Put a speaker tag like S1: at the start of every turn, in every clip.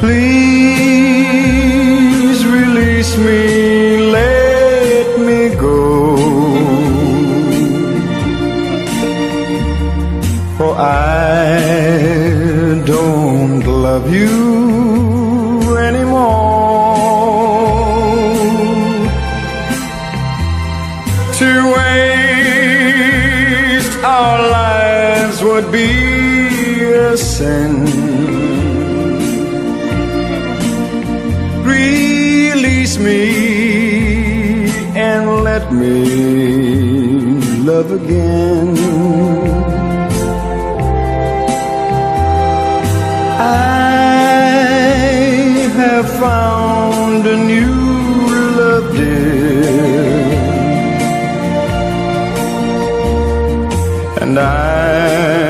S1: Please release me, let me go. For I don't love you anymore. To waste our lives would be a sin. Release me and let me love again. I have found a new love, dear, and I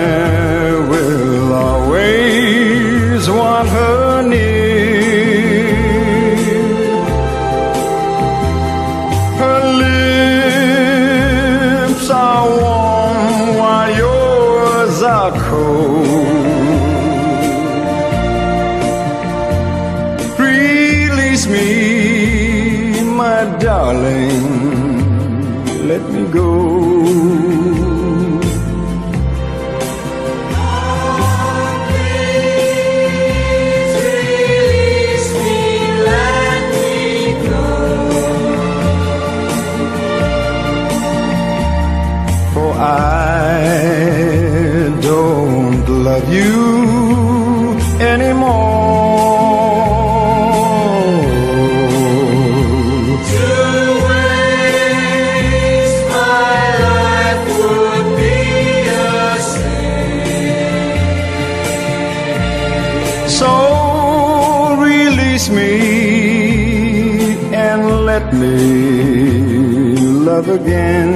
S1: me, my darling, let me go. So release me and let me love again.